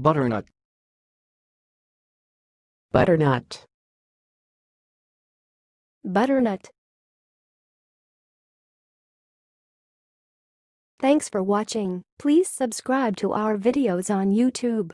Butternut. butternut, butternut. Thanks for watching. Please subscribe to our videos on YouTube.